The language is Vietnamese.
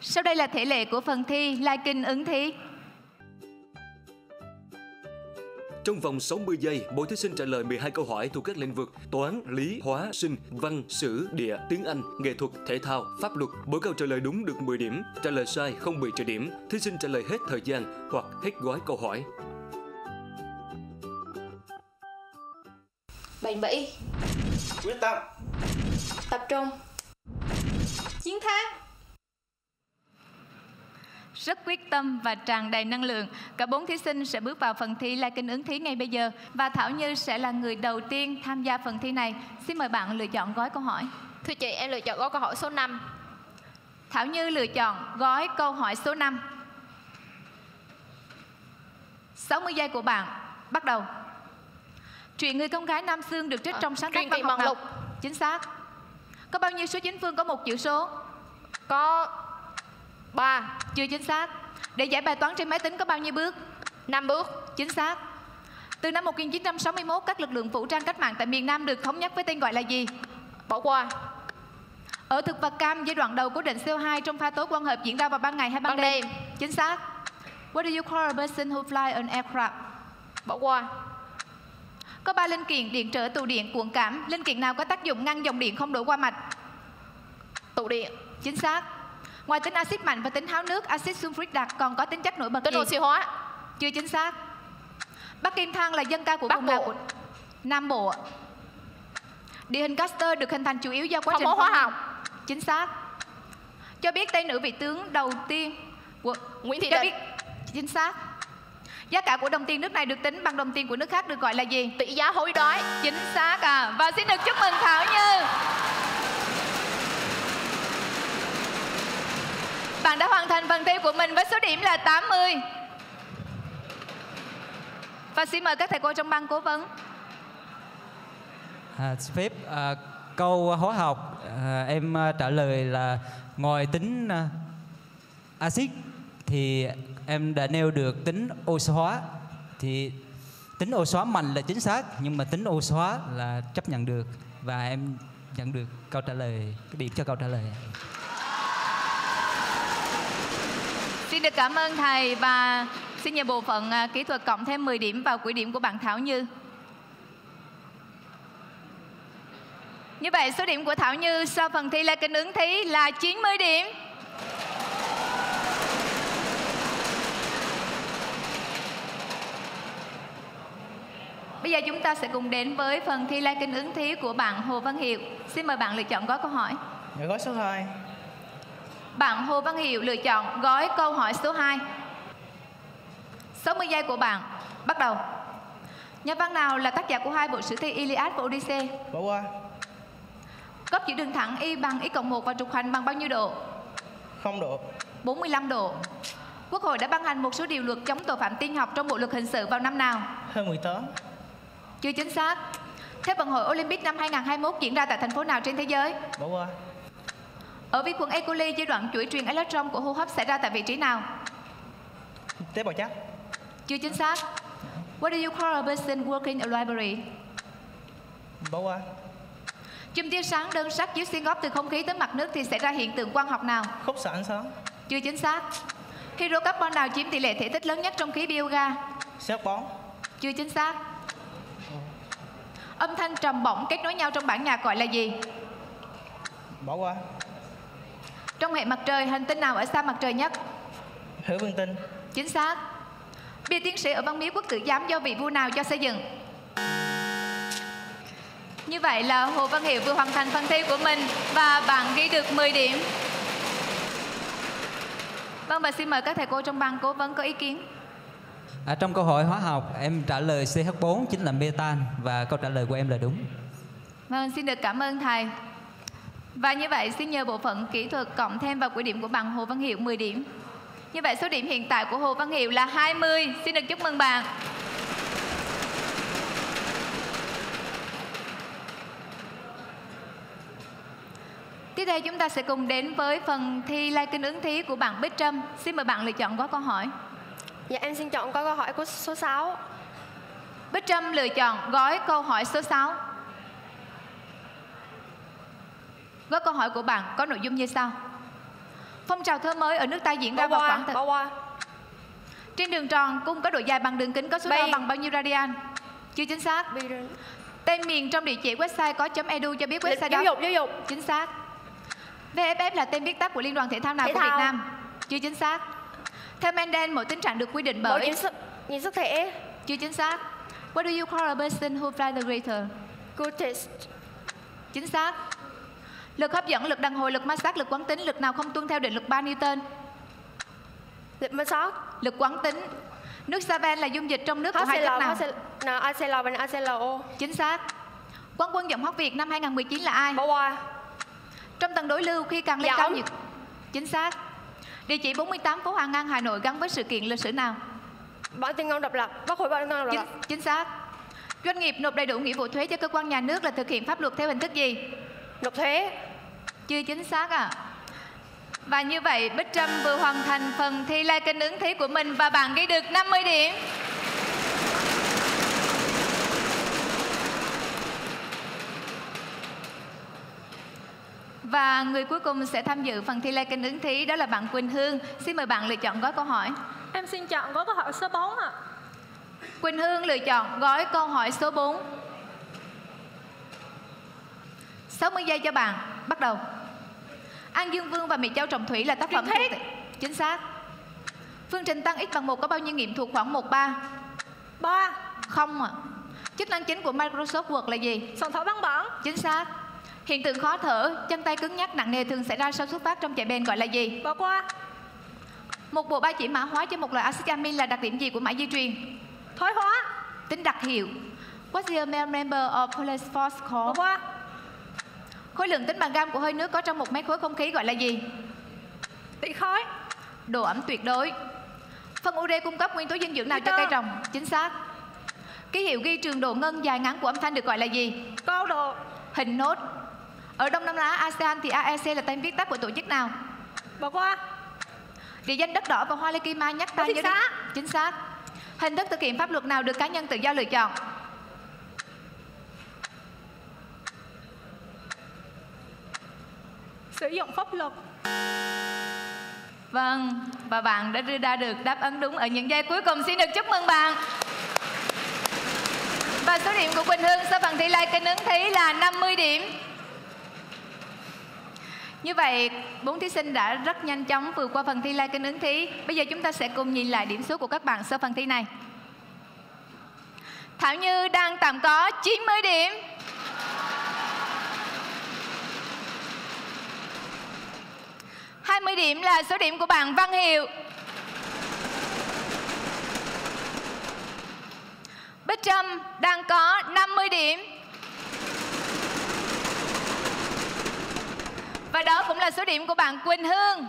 Sau đây là thể lệ của phần thi Lai Kinh ứng thí. Trong vòng 60 giây, mỗi thí sinh trả lời 12 câu hỏi thuộc các lĩnh vực toán, lý, hóa, sinh, văn, sử, địa, tiếng Anh, nghệ thuật, thể thao, pháp luật. Mỗi câu trả lời đúng được 10 điểm, trả lời sai không bị trừ điểm. Thí sinh trả lời hết thời gian hoặc hết gói câu hỏi. Bền bỉ Quyết tâm Tập trung Chiến thắng rất quyết tâm và tràn đầy năng lượng. Cả bốn thí sinh sẽ bước vào phần thi La Kinh ứng thí ngay bây giờ và Thảo Như sẽ là người đầu tiên tham gia phần thi này. Xin mời bạn lựa chọn gói câu hỏi. Thưa chị, em lựa chọn gói câu hỏi số 5. Thảo Như lựa chọn gói câu hỏi số 5. 60 giây của bạn bắt đầu. Chuyện người con gái Nam Sương được trích À, trong sáng tác văn học nào? Lục. Chính xác. Có bao nhiêu số chính phương có một chữ số? Có 3, Chưa chính xác. Để giải bài toán trên máy tính có bao nhiêu bước? 5 bước. Chính xác. Từ năm 1961, các lực lượng vũ trang cách mạng tại miền Nam được thống nhất với tên gọi là gì? Bỏ qua. Ở thực vật cam, giai đoạn đầu của định CO2 trong pha tối quang hợp diễn ra vào ban ngày hay ban, Ban đêm. Chính xác. What do you call a person who fly an aircraft? Bỏ qua. Có ba linh kiện điện trở tụ điện cuộn cảm. Linh kiện nào có tác dụng ngăn dòng điện không đổ qua mạch? Tụ điện. Chính xác. Ngoài tính axit mạnh và tính háo nước, axit sulfuric đặc còn có tính chất nổi bật Tính gì? oxy hóa. Chưa chính xác. Bắc Kim Thang là dân ca của Bắc vùng nào của Nam Bộ? Địa hình Caster được hình thành chủ yếu do quá Phong trình hóa học. Chính xác. Cho biết tên nữ vị tướng đầu tiên của Nguyễn Thị Cho Định. biết chính xác. Giá cả của đồng tiền nước này được tính bằng đồng tiền của nước khác được gọi là gì? Tỷ giá hối đoái. Chính xác à. Và xin được chúc mừng Thảo Như. Bạn đã hoàn thành phần thi của mình với số điểm là 80. Và xin mời các thầy cô trong ban cố vấn. À, xin phép à, câu hóa học à, em à, trả lời là ngoài tính à, axit thì em đã nêu được tính oxy hóa thì tính oxy hóa mạnh là chính xác nhưng mà tính oxy hóa là chấp nhận được và em nhận được câu trả lời cái điểm cho câu trả lời Xin được cảm ơn thầy và xin nhờ bộ phận à, kỹ thuật cộng thêm 10 điểm vào quỹ điểm của bạn Thảo Như. Như vậy, số điểm của Thảo Như sau phần thi La Kinh ứng thí là 90 điểm. Bây giờ chúng ta sẽ cùng đến với phần thi lai Kinh ứng thí của bạn Hồ Văn Hiệu. Xin mời bạn lựa chọn gói câu hỏi. Dạ, gói số 2 bạn Hồ Văn Hiệu lựa chọn gói câu hỏi số 2. 60 giây của bạn bắt đầu. Nhà văn nào là tác giả của hai bộ sử thi Iliad và Odyssey? Bỏ qua Góc giữ đường thẳng y bằng y cộng 1 và trục hành bằng bao nhiêu độ? Không độ 45 độ. Quốc hội đã ban hành một số điều luật chống tội phạm tin học trong bộ luật hình sự vào năm nào? Hơn 18 Chưa chính xác. Thế vận hội Olympic năm 2021 diễn ra tại thành phố nào trên thế giới? Bỏ qua Ở vi khuẩn E. coli, giai đoạn chuỗi truyền electron của hô hấp xảy ra tại vị trí nào? Tế bào chắc Chưa chính xác. What do you call a person working in a library? Bỏ qua Chùm tia sáng đơn sắc chiếu xuyên góp từ không khí tới mặt nước thì xảy ra hiện tượng quang học nào? Khúc xạ ánh sáng Chưa chính xác. Hydrocarbon nào chiếm tỷ lệ thể tích lớn nhất trong khí bioga? Xét bón Chưa chính xác. Âm thanh trầm bổng kết nối nhau trong bản nhạc gọi là gì? Bỏ qua Trong hệ mặt trời, hành tinh nào ở xa mặt trời nhất? Hữu vương tinh Chính xác. Bia tiến sĩ ở Văn Miếu Quốc Tử Giám do vị vua nào cho xây dựng? Như vậy là Hồ Văn Hiệu vừa hoàn thành phần thi của mình và bạn ghi được 10 điểm. Vâng và xin mời các thầy cô trong ban cố vấn có ý kiến. à, trong câu hỏi hóa học em trả lời CH4 chính là metan và câu trả lời của em là đúng Vâng, xin được cảm ơn thầy. Và như vậy xin nhờ bộ phận kỹ thuật cộng thêm vào quỹ điểm của bạn Hồ Văn Hiệu 10 điểm. Như vậy số điểm hiện tại của Hồ Văn Hiệu là 20. Xin được chúc mừng bạn. Tiếp theo chúng ta sẽ cùng đến với phần thi lai kinh ứng thí của bạn Bích Trâm. Xin mời bạn lựa chọn gói câu hỏi. Dạ em xin chọn có câu hỏi của số 6. Bích Trâm lựa chọn gói câu hỏi số 6. Gói câu hỏi của bạn có nội dung như sau. Phong trào thơ mới ở nước ta diễn ra vào khoảng thời... qua. Trên đường tròn, cung có độ dài bằng đường kính có số Bay. đo bằng bao nhiêu radian? Chưa chính xác. Tên miền trong địa chỉ website có .edu cho biết website Giáo đó. dục, giáo dục. Chính xác. VFF là tên viết tắt của Liên đoàn Thể thao nào Thể của Việt thao. Nam? Chưa chính xác. Theo Mendel, mỗi tính trạng được quy định bởi nhiễm sức, nhiễm sức thể. chưa chính xác. What do you call a person who flies the greater? Greatest. Chính xác. Lực hấp dẫn, lực đàn hồi, lực ma sát, lực quán tính, lực nào không tuân theo định luật 3 Newton? Lịch ma sát. Lực quán tính. Nước Saven là dung dịch trong nước của hai chất nào? Nào, ACL và ACLO. Chính xác. Quán quân giọng hát Việt năm 2019 là ai? Bỏ qua. Trong tầng đối lưu khi càng lên Giọng. cao nhiệt. Chính xác. Địa chỉ 48 phố Hoàng Ngang Hà Nội gắn với sự kiện lịch sử nào? Bản tuyên ngôn độc lập. Bác hội bản tuyên ngôn độc Chính, lập. chính xác. Doanh nghiệp nộp đầy đủ nghĩa vụ thuế cho cơ quan nhà nước là thực hiện pháp luật theo hình thức gì? Nộp thuế. Chưa chính xác à? Và như vậy Bích Trâm vừa hoàn thành phần thi lai kinh ứng thí của mình và bạn ghi được 50 điểm. Và người cuối cùng sẽ tham dự phần thi lai kinh ứng thí đó là bạn Quỳnh Hương. Xin mời bạn lựa chọn gói câu hỏi. Em xin chọn gói câu hỏi số 4 ạ. Quỳnh Hương lựa chọn gói câu hỏi số 4. 60 giây cho bạn. Bắt đầu. An Dương Vương và Mỹ Châu Trọng Thủy là tác phẩm thuộc- Chính xác. Phương trình tăng x bằng 1 có bao nhiêu nghiệm thuộc khoảng 1 3? 3. Không ạ. Chức năng chính của Microsoft Word là gì? Soạn thảo văn bản. Chính xác. Hiện tượng khó thở, chân tay cứng nhắc nặng nề thường xảy ra sau xuất phát trong chạy bền gọi là gì? Bỏ qua. Một bộ ba chỉ mã hóa cho một loại axit amin là đặc điểm gì của mã di truyền? Thoái hóa. Tính đặc hiệu. What's the male member of police force Bỏ called? qua. Khối lượng tính bằng gam của hơi nước có trong một mét khối không khí gọi là gì? Tỷ khối. Độ ẩm tuyệt đối. Phân ure cung cấp nguyên tố dinh dưỡng nào cho cây trồng? Chính xác. Ký hiệu ghi trường độ ngân dài ngắn của âm thanh được gọi là gì? Cao độ. Hình nốt. Ở Đông Nam Á ASEAN thì AEC là tên viết tắt của tổ chức nào? Bỏ qua. Địa danh đất đỏ và hoa lê kim mai nhắc ta Ở thị nhớ đến xã. chính xác. Hình thức thực hiện pháp luật nào được cá nhân tự do lựa chọn? Sử dụng pháp luật. Vâng, và bạn đã đưa ra được đáp án đúng ở những giây cuối cùng. Xin được chúc mừng bạn. Và số điểm của Quỳnh Hương sau phần thi lai kênh ứng thí là 50 điểm. Như vậy, bốn thí sinh đã rất nhanh chóng vượt qua phần thi lai kênh ứng thí. Bây giờ chúng ta sẽ cùng nhìn lại điểm số của các bạn sau phần thi này. Thảo Như đang tạm có 90 điểm. Hai mươi điểm là số điểm của bạn Văn Hiệu. Bích Trâm đang có 50 điểm. Và đó cũng là số điểm của bạn Quỳnh Hương.